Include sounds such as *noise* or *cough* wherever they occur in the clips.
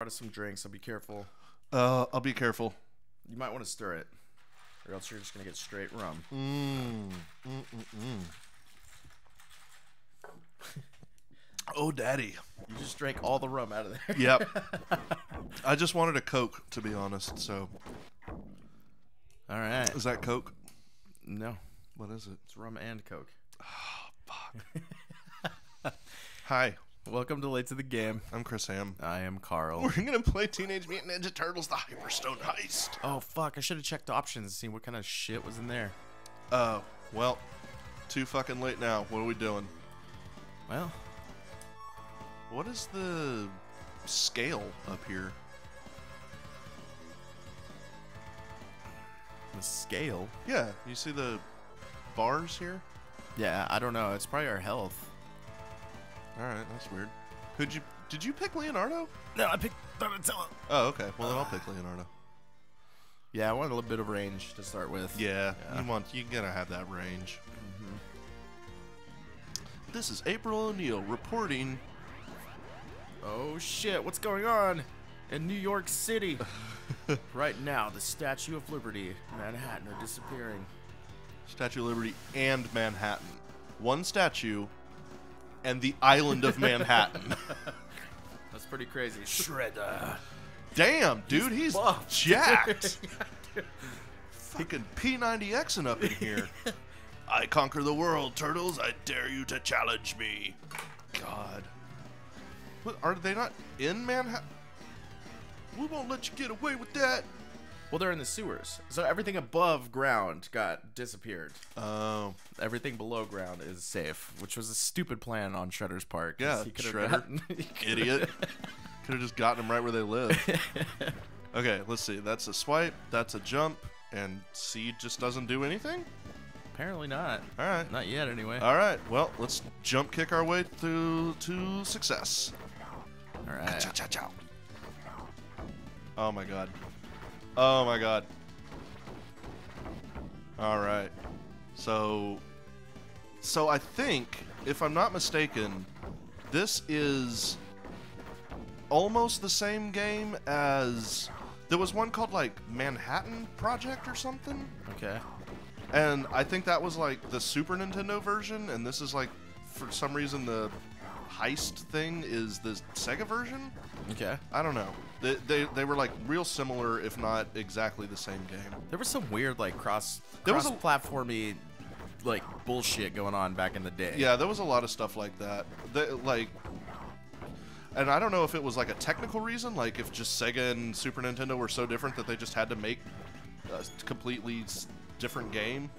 Brought us some drinks, I'll be careful. Uh, I'll be careful. You might want to stir it, or else you're just gonna get straight rum. Mm. Mm-mm-mm. oh, daddy. You just drank all the rum out of there. Yep. *laughs* I just wanted a Coke, to be honest. So, All right. is that Coke? No, What is it? it's rum and coke. Oh, fuck. *laughs* Hi, Welcome to Late to the Game. I'm Chris Ham. I am Carl. *laughs* We're gonna play Teenage Mutant Ninja Turtles: The Hyperstone Heist. Oh fuck! I should have checked options to see what kind of shit was in there. Oh, well, too fucking late now. What are we doing? Well, What is the scale up here? the scale. Yeah, you see the bars here? Yeah, I don't know. It's probably our health. All right, that's weird. Could you? Did you pick Leonardo? No, I picked Donatello. Oh, okay. Well, then I'll ah. pick Leonardo. Yeah, I want a little bit of range to start with. Yeah, Yeah. you want you gotta have that range. Mm-hmm. This is April O'Neil reporting. Oh shit! What's going on in New York City? *laughs* right now, the Statue of Liberty, Manhattan, are disappearing. Statue of Liberty and Manhattan. One statue and the island of Manhattan. *laughs* That's pretty crazy. Shredder. Damn, dude, he's, buff. jacked. *laughs* Fucking P90Xing up in here. *laughs* I conquer the world, turtles. I dare you to challenge me. God. What, are they not in Manhattan? We won't let you get away with that. Well, they're in the sewers, so everything above ground got disappeared. Oh, Everything below ground is safe, which was a stupid plan on Shredder's part. Yeah, he Shredder. gotten- *laughs* he idiot. *laughs* Could have just gotten them right where they live. *laughs* Okay, let's see. That's a swipe. That's a jump. And C just doesn't do anything? Apparently not. All right. Not yet, anyway. All right. Well, let's jump kick our way through to success. All right. Cha cha cha. Oh my god. Oh my god. All right. So so I think if I'm not mistaken, this is almost the same game as there was one called like Manhattan Project or something. Okay. And I think that was like the Super Nintendo version, and this is like, for some reason, the heist thing is the Sega version. Okay. I don't know. They, they, they were like real similar, if not exactly the same game. There was some weird like cross There was cross a- platformy like bullshit going on back in the day. Yeah, there was a lot of stuff like that. They, like, and I don't know if it was like a technical reason, like if just Sega and Super Nintendo were so different that they just had to make a completely different game.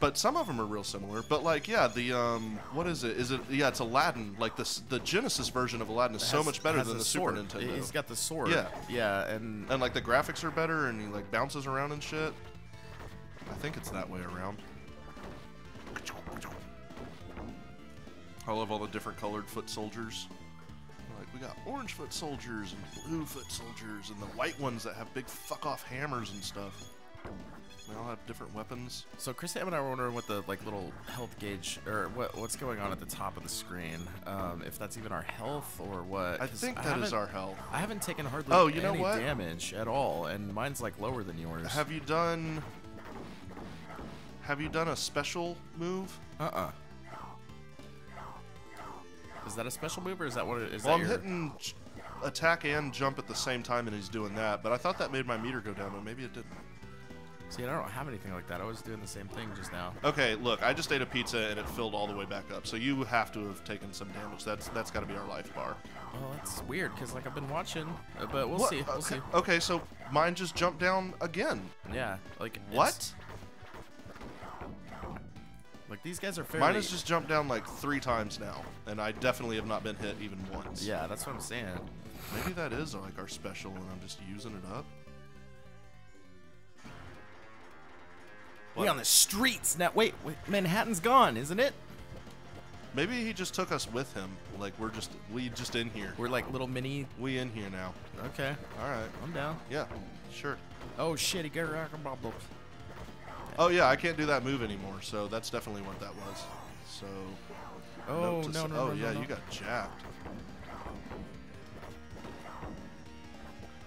But some of them are real similar. But like, yeah, the um, what is it? Is it? Yeah, it's Aladdin. Like the the Genesis version of Aladdin is It so much better than the sword. Super Nintendo. He's got the sword. Yeah. Yeah, and and like the graphics are better, and he like bounces around and shit. I think it's that way around. I love all the different colored foot soldiers. Like we got orange foot soldiers and blue foot soldiers, and the white ones that have big fuck off hammers and stuff. They all have different weapons. so Chris Sam and I were wondering what the like little health gauge or what what's going on at the top of the screen. Um, if that's even our health or what. I think I that is our health. I haven't taken hardly Oh, you know any what? damage at all, and mine's like lower than yours. Have you done? Have you done a special move? uh-uh. Is that a special move or is that what it is? Well, that I'm your- hitting attack and jump at the same time, and he's doing that. But I thought that made my meter go down, but maybe it didn't. See, I don't have anything like that. I was doing the same thing just now. Okay, look, I just ate a pizza and it filled all the way back up. So you have to have taken some damage. That's that's got to be our life bar. Well, that's weird because like I've been watching, uh, but we'll What? see. We'll okay. see. okay, so mine just jumped down again. Yeah, like What? Like these guys are fairly. Mine has just jumped down like three times now, and I definitely have not been hit even once. Yeah, that's what I'm saying. Maybe that is like our special, and I'm just using it up. We on the streets now. Wait, wait, Manhattan's gone, isn't it? Maybe he just took us with him. Like we're just we just in here. We're like little mini. We in here now. Okay, All right. I'm down. Yeah. Sure. Oh shit, he got a rock and bubble. Oh yeah, I can't do that move anymore. So that's definitely what that was. So. Oh no no no Oh no, yeah, no. you got jacked.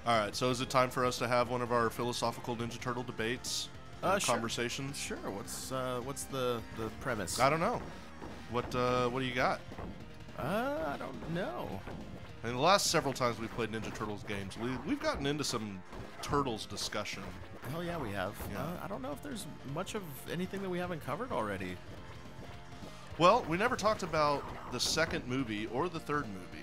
All right, so is it time for us to have one of our philosophical Ninja Turtle debates, Uh, sure. conversations? Sure. What's uh, what's the the premise? I don't know. What uh, what do you got? Uh, I don't know. In the last several times we've played Ninja Turtles games, we, we've gotten into some Turtles discussion. Hell yeah, we have. Yeah. Uh, I don't know if there's much of anything that we haven't covered already. Well, we never talked about the second movie or the third movie.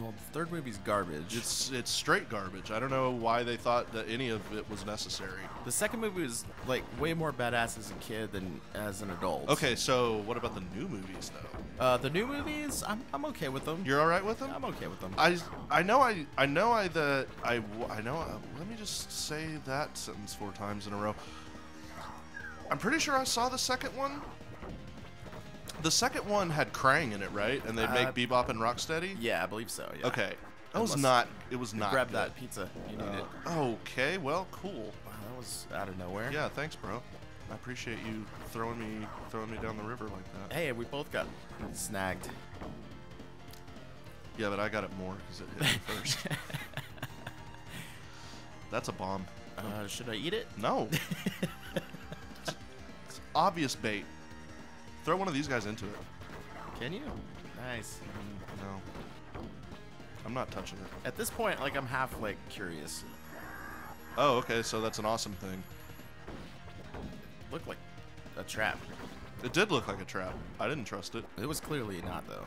Well, the third movie's garbage. It's it's straight garbage. I don't know why they thought that any of it was necessary. the second movie was like way more badass as a kid than as an adult. Okay, so what about the new movies though? Uh, the new movies, I'm, I'm okay with them. You're all right with them? I'm okay with them. I I know I I know I that I I know. Uh, let me just say that sentence four times in a row. I'm pretty sure I saw the second one. The second one had Krang in it, right? And they'd make Uh, Bebop and Rocksteady. yeah, I believe so. Yeah. Okay, that was not. It was not. Grab good. that pizza. You need it. Uh, okay, well, cool. Wow, that was out of nowhere. Yeah, thanks, bro. I appreciate you throwing me throwing me down the river like that. Hey, we both got snagged. Yeah, but I got it more because it hit me *laughs* first. That's a bomb. Uh, should I eat it? No. it's, *laughs* it's obvious bait. Throw one of these guys into it. Can you? Nice. No. I'm not touching it. At this point, like I'm half like curious. Oh, okay, so that's an awesome thing. Looked like a trap. It did look like a trap. I didn't trust it. It was clearly not though.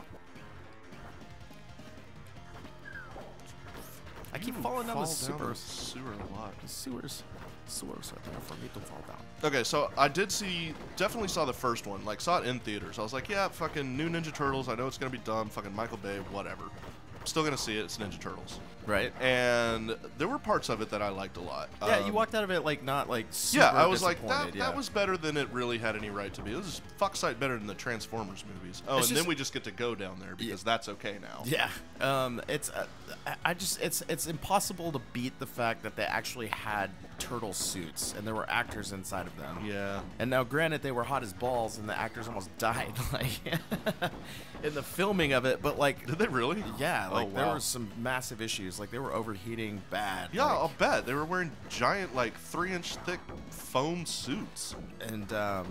I keep falling down fall the sewer. the sewer a lot. Sewers. Sewers are there for me to fall down. Okay, so I did see, definitely saw the first one. Like, saw it in theaters. I was like, yeah, fucking new Ninja Turtles. I know it's gonna be dumb. Fucking Michael Bay, whatever. I'm Still gonna see it. It's Ninja Turtles. Right? And there were parts of it that I liked a lot. Yeah, you Um, walked out of it like not like super Yeah, I was like, that, yeah. that was better than it really had any right to be. It was fuck sight better than the Transformers movies. Oh, It's and just- then we just get to go down there because that's okay now. Yeah, um, it's uh, I- just it's it's impossible to beat the fact that they actually had turtle suits and there were actors inside of them. Yeah. And now, granted, they were hot as balls, and the actors almost *laughs* died, like *laughs* in the filming of it. But like, Did they really? yeah, Oh, like there were some massive issues. Like they were overheating bad. Yeah, like- I'll bet they were wearing giant, like three inch thick foam suits. and um,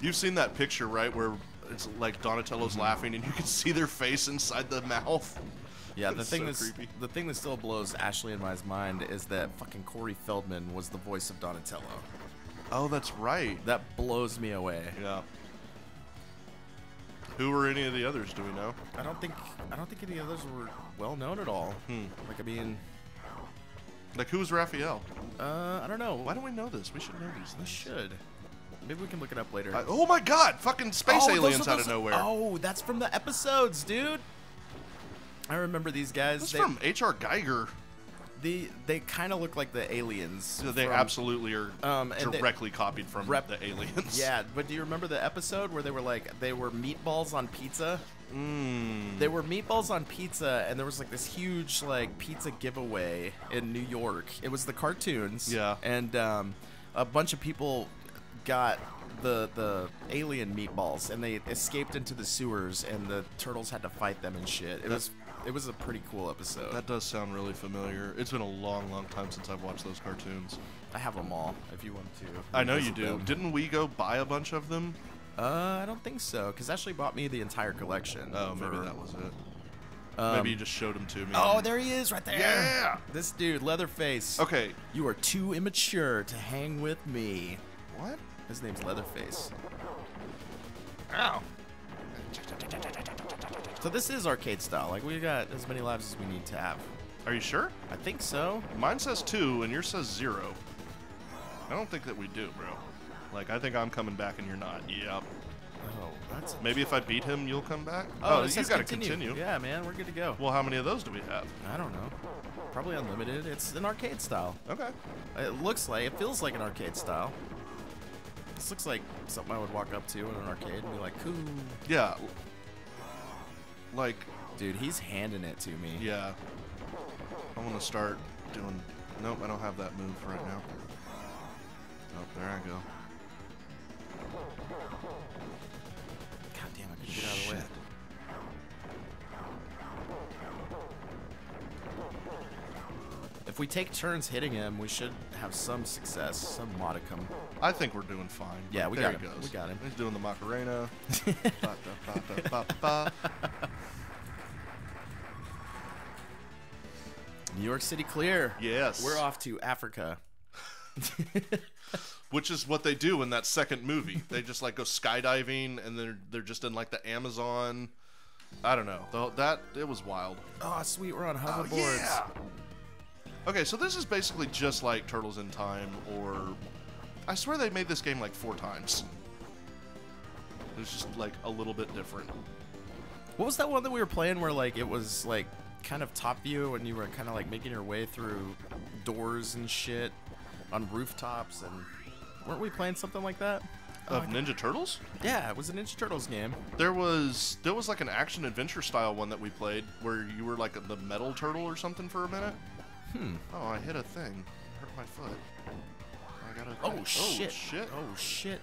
You've seen that picture, right, where it's like Donatello's Mm-hmm. laughing and you can *laughs* see their face inside the mouth. yeah, the thing so that's creepy. the thing that still blows Ashley and My's mind is that fucking Corey Feldman was the voice of Donatello. Oh, that's right. That blows me away. Yeah. Who were any of the others? Do we know? I don't think I don't think any others were well known at all. Hmm. Like I mean, Like, who's Raphael? uh, I don't know. Why don't we know this? We should know these we should? Maybe we can look it up later. I- oh my god! Fucking space Oh, aliens out of nowhere. Oh, that's from the episodes, dude. I remember these guys. That's they, from H.R. Giger. The they kind of look like the aliens. They from- absolutely are Um, and they- directly copied from Rep- the aliens. Yeah, but do you remember the episode where they were like they were meatballs on pizza? Mm. They were meatballs on pizza, and there was like this huge like pizza giveaway in New York. It was the cartoons. Yeah. And um, a bunch of people got the the alien meatballs, and they escaped into the sewers, and the turtles had to fight them and shit. It was it was a pretty cool episode. That does sound really familiar. It's been a long, long time since I've watched those cartoons. I have them all. If you want to. I know you do. them. Didn't we go buy a bunch of them? Uh, I don't think so, because Ashley bought me the entire collection. Oh, maybe that was it. um, maybe you just showed them to me. Oh, there he is, right there. Yeah. This dude, Leatherface. Okay. You are too immature to hang with me. What? His name's Leatherface. Ow. So this is arcade style. Like we got as many lives as we need to have. Are you sure? I think so. Mine says two, and yours says zero. I don't think that we do, bro. Like, I think I'm coming back and you're not. Yep. Oh, that's. Maybe if I beat him, you'll come back. Oh, oh it you got to continue. continue. Yeah, man, we're good to go. Well, how many of those do we have? I don't know. Probably unlimited. It's an arcade style. Okay. It looks like it feels like an arcade style. This looks like something I would walk up to in an arcade and be like, "Cool." Yeah. Like, Dude, he's handing it to me. yeah. I want to start doing. Nope, I don't have that move right now. Oh, there I go. If we take turns hitting him, we should have some success, some modicum. I think we're doing fine. Yeah, we there got him. goes. We got him. He's doing the Macarena. Ba, da, ba, da, ba. New York City clear. Yes. We're off to Africa. *laughs* Which is what they do in that second movie. They just like go skydiving, and they're they're just in like the Amazon. I don't know. The, that it was wild. Oh, sweet. We're on Oh, hoverboards. Okay, so this is basically just like Turtles in Time, or I swear they made this game like four times. It's just like a little bit different. What was that one that we were playing where like it was like kind of top view and you were kind of like making your way through doors and shit on rooftops and weren't we playing something like that? Oh, Of Ninja Turtles? Yeah, it was a Ninja Turtles game. There was there was like an action adventure style one that we played where you were like the metal turtle or something for a minute. Hmm. Oh, I hit a thing. Hurt my foot. I got a. Oh shit. Oh shit. Oh shit.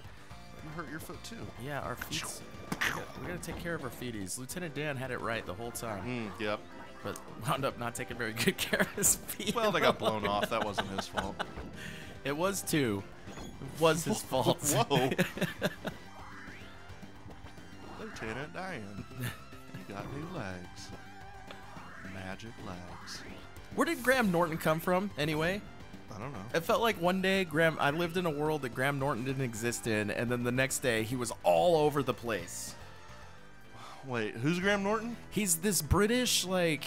You hurt your foot too. Yeah, our feet. We gotta, we gotta take care of our feeties. Lieutenant Dan had it right the whole time, Mm, yep. but wound up not taking very good *laughs* care of his feet. Well, they got blown off. That wasn't his *laughs* fault. It was too. It was his *laughs* fault. Whoa. Lieutenant Dan, you got new legs. Magic legs. Where did Graham Norton come from, anyway? I don't know. It felt like one day Graham I lived in a world that Graham Norton didn't exist in, and then the next day he was all over the place. Wait, who's Graham Norton? He's this British like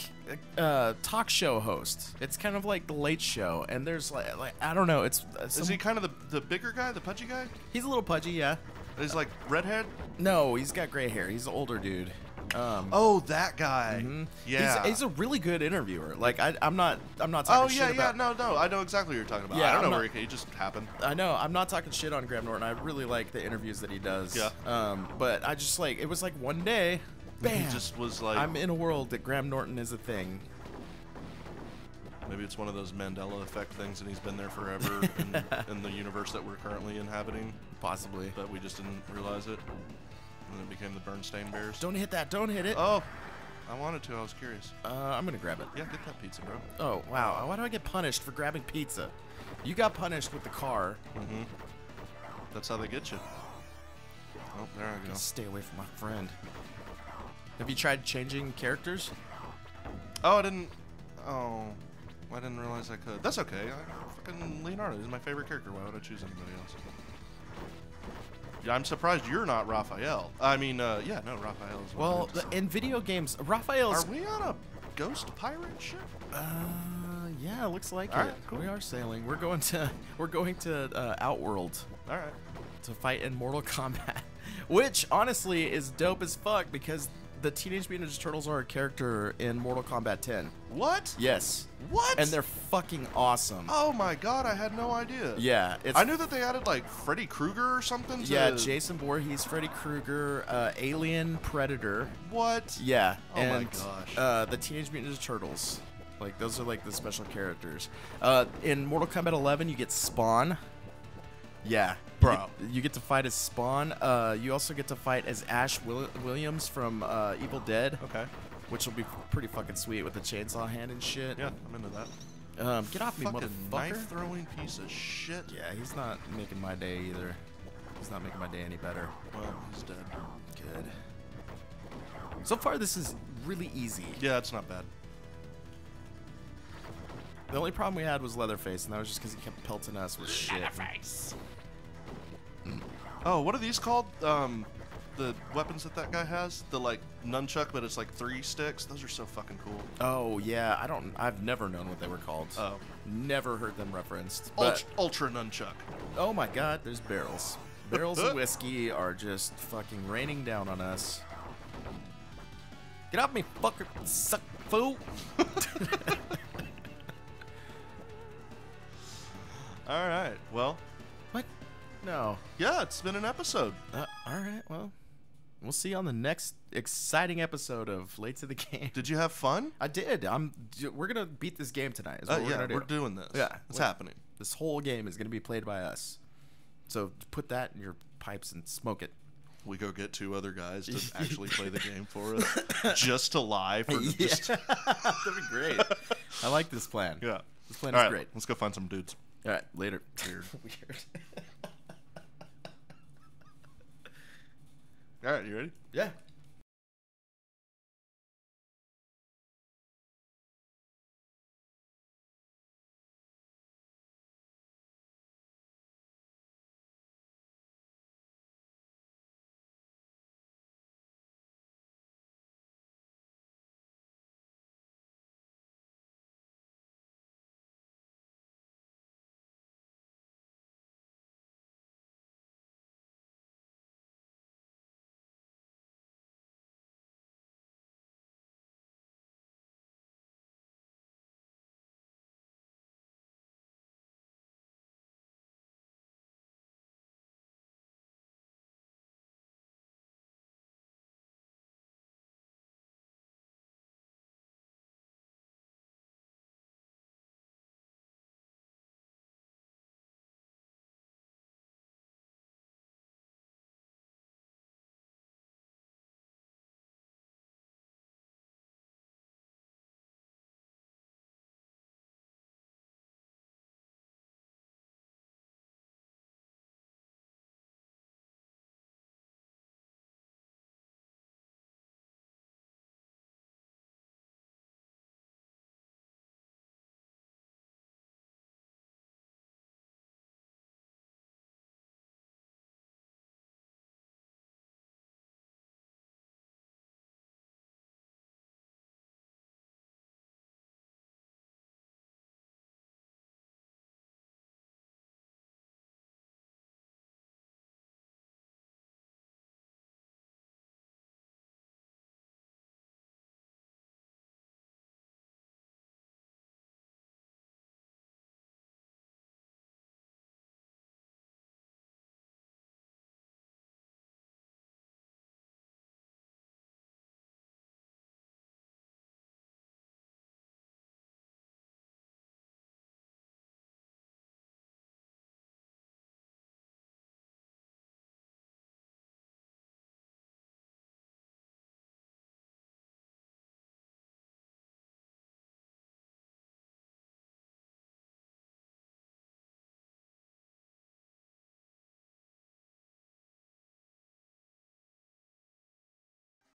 uh, talk show host. It's kind of like the Late Show, and there's like, like I don't know. It's uh, Is he kind of the, the bigger guy, the pudgy guy? he's a little pudgy, yeah. He's like redhead. No, he's got gray hair. He's an older dude. Um, Oh, that guy. mhm. Yeah. he's, he's a really good interviewer. Like I, I'm not, I'm not talking oh shit yeah, yeah. about. No, no. I know exactly what you're talking about. Yeah, I don't I'm know not- where he, he just happened. I know. I'm not talking shit on Graham Norton. I really like the interviews that he does. Yeah. Um, but I just like it was like one day, bam. He just was like, I'm in a world that Graham Norton is a thing. maybe it's one of those Mandela effect things, and he's been there forever in, *laughs* in the universe that we're currently inhabiting, Possibly. but we just didn't realize it, and it became the Bernstein Bears. Don't hit that. Don't hit it. Oh, I wanted to. I was curious. Uh, I'm gonna grab it. Yeah, get that pizza, bro. Oh wow. Why do I get punished for grabbing pizza? You got punished with the car. Mm-hmm. That's how they get you. Oh, there I go. Stay away from my friend. Have you tried changing characters? Oh, I didn't. Oh, I didn't realize I could. That's okay. I, fucking Leonardo is my favorite character. Why would I choose anybody else? I'm surprised you're not Raphael. I mean, uh, yeah, no, Raphael is. Well, the, in video games, Raphael's. are we on a ghost pirate ship? Uh, yeah, looks like All it. right, cool. We are sailing. We're going to. *laughs* We're going to uh, Outworld All right. to fight in Mortal Kombat, *laughs* which honestly is dope as fuck because the Teenage Mutant Ninja Turtles are a character in Mortal Kombat 10. What? Yes, What? and they're fucking awesome. Oh my god, I had no idea. Yeah, it's I knew that they added like Freddy Krueger or something. Yeah, Jason Voorhees, Freddy Krueger, uh, Alien, Predator. What? Yeah, Oh my gosh. Uh, the Teenage Mutant Ninja Turtles. Like those are like the special characters. Uh, in Mortal Kombat 11, you get Spawn. Yeah, Bro. You, you get to fight as Spawn. Uh, you also get to fight as Ash Will- Williams from uh, Evil Dead, Okay. which will be pretty fucking sweet with the chainsaw hand and shit. Yeah, I'm into that. Um, get off me, motherfucker. knife throwing piece of shit. Yeah, he's not making my day either. He's not making my day any better. Well, he's dead. Good. So far, this is really easy. Yeah, it's not bad. The only problem we had was Leatherface, and that was just because he kept pelting us with shit. Oh, what are these called? Um, the weapons that that guy has? The like nunchuck, but it's like three sticks. Those are so fucking cool. Oh yeah, I don't. I've never known what they were called. Oh. Never heard them referenced. But Ultra, ultra nunchuck. oh my god, there's barrels. *laughs* Barrels of whiskey are just fucking raining down on us. Get off me, fucker! Suck fool! *laughs* *laughs* All right. Well? No. yeah, it's been an episode. Uh, all right. Well, we'll see you on the next exciting episode of Late to the *laughs* Game. Did you have fun? I did. I'm. We're gonna beat this game tonight. Is Uh, we're yeah, gonna do. we're doing this. Yeah, it's we- happening. This whole game is gonna be played by us. So put that in your pipes and smoke it. We go get two other guys to *laughs* actually play the game for us, *laughs* just to lie for just. That'd be great. I like this plan. Yeah. This plan All is right, great. let's go find some dudes. All right, later. Weird. Weird. All right, you ready? yeah.